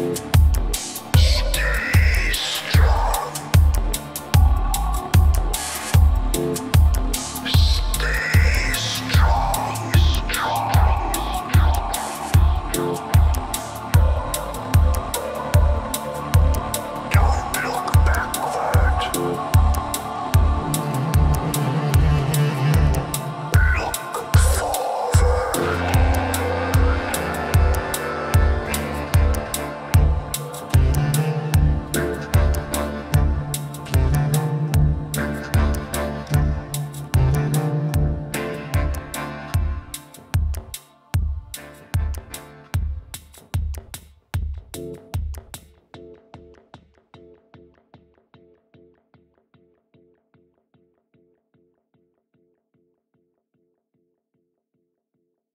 Stay strong.